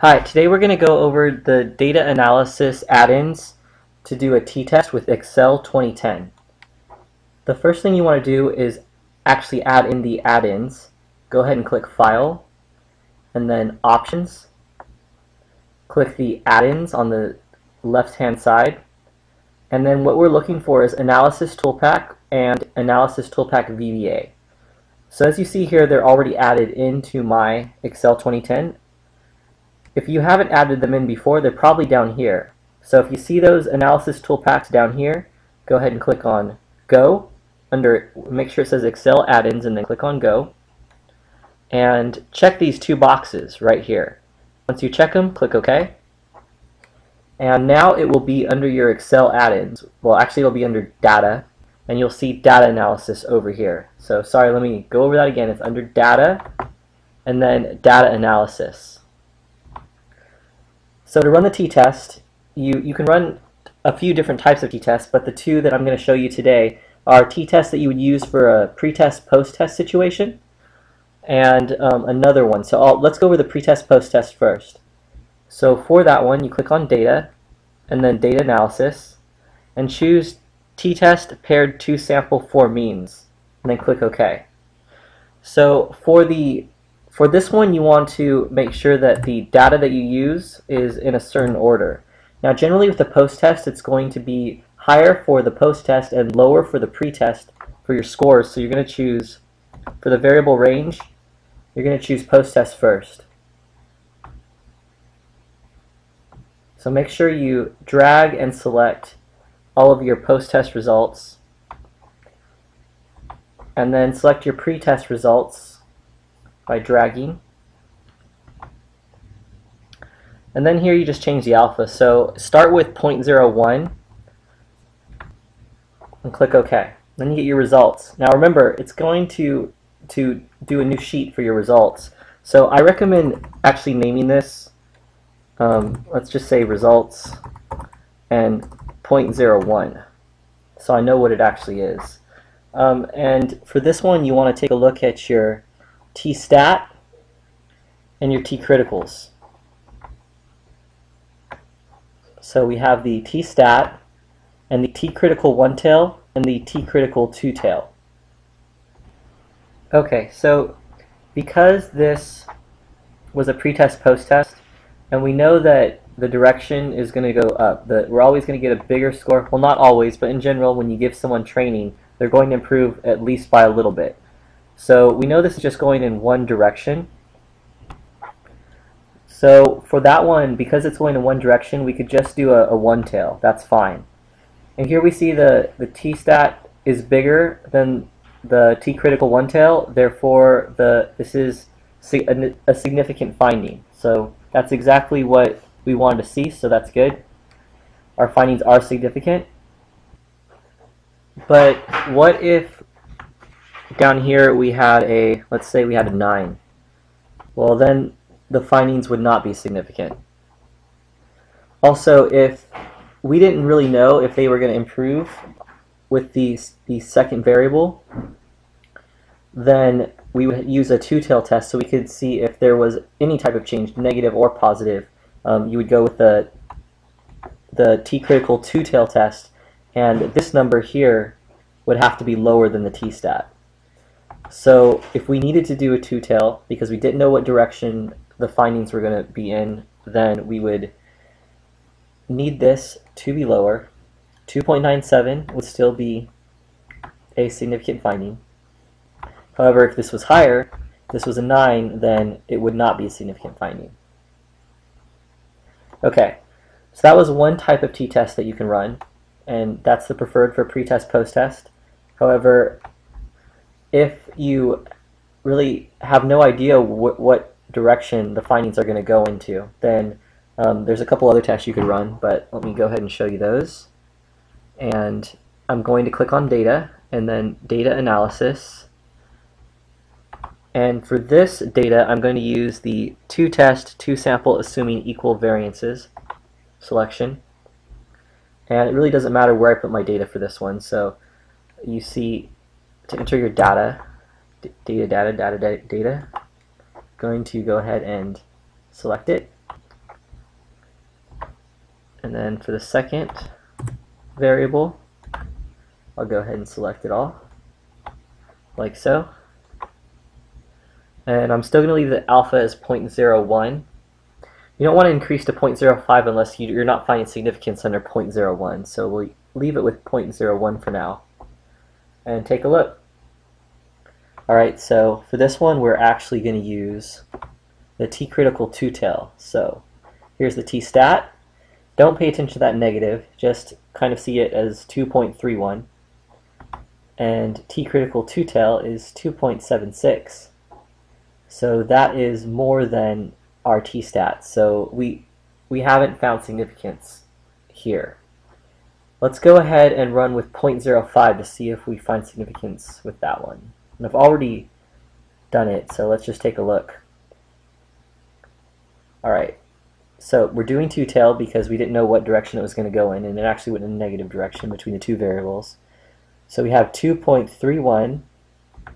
Hi, today we're going to go over the data analysis add-ins to do a t-test with Excel 2010. The first thing you want to do is actually add in the add-ins. Go ahead and click File, and then Options. Click the add-ins on the left-hand side. And then what we're looking for is Analysis Toolpak and Analysis Toolpak VBA. So as you see here, they're already added into my Excel 2010 if you haven't added them in before, they're probably down here. So if you see those analysis toolpaks down here, go ahead and click on Go. Under Make sure it says Excel add-ins and then click on Go. And check these two boxes right here. Once you check them, click OK. And now it will be under your Excel add-ins. Well, actually it will be under Data, and you'll see Data Analysis over here. So sorry, let me go over that again. It's under Data, and then Data Analysis. So to run the t-test, you, you can run a few different types of t-tests, but the two that I'm going to show you today are t-tests that you would use for a pre-test, post-test situation, and um, another one. So I'll, let's go over the pre-test, post-test first. So for that one, you click on Data, and then Data Analysis, and choose t-test paired two sample for means, and then click OK. So for the for this one, you want to make sure that the data that you use is in a certain order. Now, generally with the post-test, it's going to be higher for the post-test and lower for the pre-test for your scores. So you're going to choose, for the variable range, you're going to choose post-test first. So make sure you drag and select all of your post-test results and then select your pre-test results by dragging. And then here you just change the alpha. So start with 0.01 and click OK. Then you get your results. Now remember, it's going to, to do a new sheet for your results. So I recommend actually naming this, um, let's just say results and 0.01. So I know what it actually is. Um, and for this one, you want to take a look at your T-stat, and your T-criticals. So we have the T-stat and the T-critical one-tail and the T-critical two-tail. Okay, so because this was a pre-test post-test, and we know that the direction is going to go up, that we're always going to get a bigger score. Well, not always, but in general, when you give someone training, they're going to improve at least by a little bit. So we know this is just going in one direction. So for that one, because it's going in one direction, we could just do a, a one tail. That's fine. And here we see the, the T-stat is bigger than the T-critical one tail. Therefore, the this is a, a significant finding. So that's exactly what we wanted to see, so that's good. Our findings are significant. But what if down here we had a, let's say we had a 9. Well then the findings would not be significant. Also, if we didn't really know if they were going to improve with the, the second variable, then we would use a two-tail test so we could see if there was any type of change, negative or positive. Um, you would go with the, the t-critical two-tail test, and this number here would have to be lower than the t-stat. So if we needed to do a two-tail, because we didn't know what direction the findings were going to be in, then we would need this to be lower. 2.97 would still be a significant finding. However, if this was higher, this was a 9, then it would not be a significant finding. Okay, so that was one type of t-test that you can run, and that's the preferred for pre-test, post-test. However, if you really have no idea wh what direction the findings are going to go into, then um, there's a couple other tests you could run, but let me go ahead and show you those. And I'm going to click on data and then data analysis. And for this data, I'm going to use the two test, two sample assuming equal variances selection. And it really doesn't matter where I put my data for this one. So you see to enter your data, data, data, data, data, going to go ahead and select it. And then for the second variable, I'll go ahead and select it all, like so. And I'm still going to leave the alpha as 0.01. You don't want to increase to 0.05 unless you, are not finding significance under 0.01. So we'll leave it with 0.01 for now. And take a look. Alright, so for this one we're actually going to use the t-critical two-tail. So here's the t-stat. Don't pay attention to that negative, just kind of see it as 2.31. And t-critical two-tail is 2.76. So that is more than our t-stat. So we, we haven't found significance here. Let's go ahead and run with 0.05 to see if we find significance with that one. And I've already done it, so let's just take a look. Alright, so we're doing two-tail because we didn't know what direction it was going to go in, and it actually went in a negative direction between the two variables. So we have 2.31,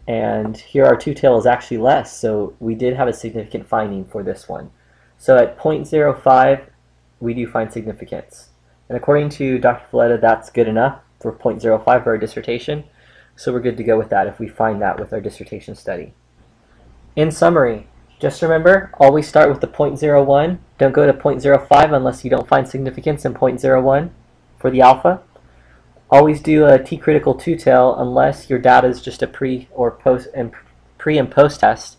and here our two-tail is actually less, so we did have a significant finding for this one. So at 0.05, we do find significance. And according to Dr. Valletta, that's good enough for 0.05 for our dissertation. So we're good to go with that if we find that with our dissertation study. In summary, just remember, always start with the 0.01. Don't go to 0.05 unless you don't find significance in 0.01 for the alpha. Always do a t-critical two-tail unless your data is just a pre or post and pre and post test.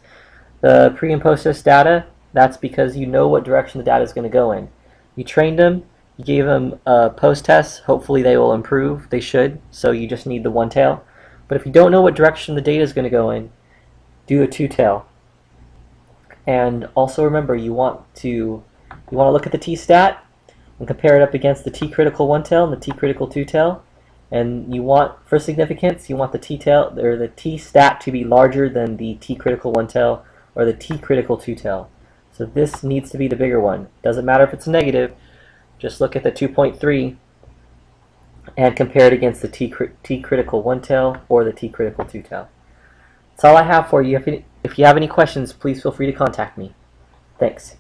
The pre and post test data, that's because you know what direction the data is going to go in. You trained them, you gave them a post test, hopefully they will improve. They should, so you just need the one tail. But if you don't know what direction the data is going to go in, do a two-tail. And also remember, you want to you want to look at the t-stat and compare it up against the t-critical one-tail and the t-critical two-tail. And you want, for significance, you want the t-tail or the t-stat to be larger than the t-critical one-tail or the t-critical two-tail. So this needs to be the bigger one. Doesn't matter if it's negative. Just look at the 2.3 and compare it against the T, T critical one-tail or the t-critical two-tail. That's all I have for you. If, if you have any questions, please feel free to contact me. Thanks.